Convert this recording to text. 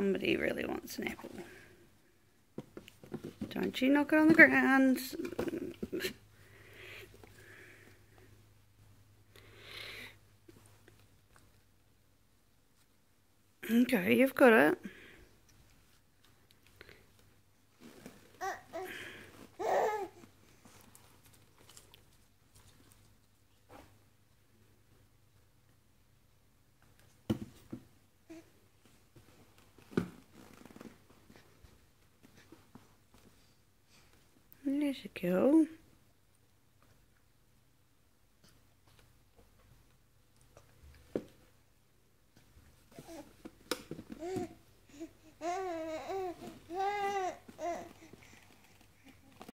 Somebody really wants an apple. Don't you knock it on the ground. Okay, you've got it. There you go.